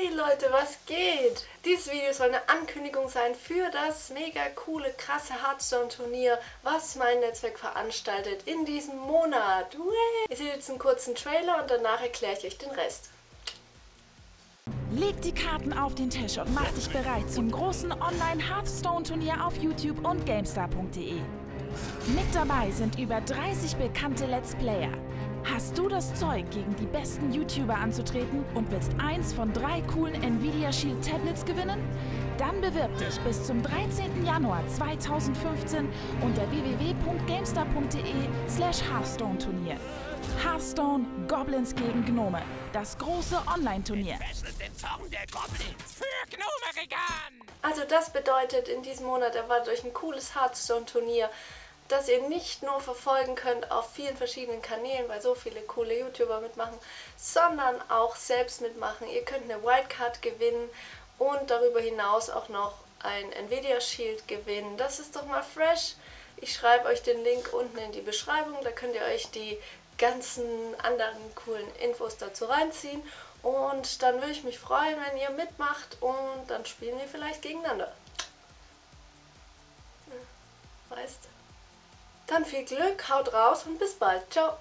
Hey Leute, was geht? Dieses Video soll eine Ankündigung sein für das mega coole, krasse Hearthstone-Turnier, was mein Netzwerk veranstaltet in diesem Monat. Ihr seht jetzt einen kurzen Trailer und danach erkläre ich euch den Rest. Leg die Karten auf den Tisch und mach dich bereit zum großen Online-Hearthstone-Turnier auf YouTube und GameStar.de. Mit dabei sind über 30 bekannte Let's Player. Hast du das Zeug, gegen die besten YouTuber anzutreten und willst eins von drei coolen Nvidia Shield Tablets gewinnen? Dann bewirb dich bis zum 13. Januar 2015 unter www.gamestar.de slash Hearthstone Turnier. Hearthstone Goblins gegen Gnome. Das große Online-Turnier. Also das bedeutet, in diesem Monat erwartet euch ein cooles Hearthstone-Turnier das ihr nicht nur verfolgen könnt auf vielen verschiedenen Kanälen, weil so viele coole YouTuber mitmachen, sondern auch selbst mitmachen. Ihr könnt eine Wildcard gewinnen und darüber hinaus auch noch ein Nvidia Shield gewinnen. Das ist doch mal fresh. Ich schreibe euch den Link unten in die Beschreibung, da könnt ihr euch die ganzen anderen coolen Infos dazu reinziehen. Und dann würde ich mich freuen, wenn ihr mitmacht und dann spielen wir vielleicht gegeneinander. Weißt Dann viel Glück, haut raus und bis bald. Ciao.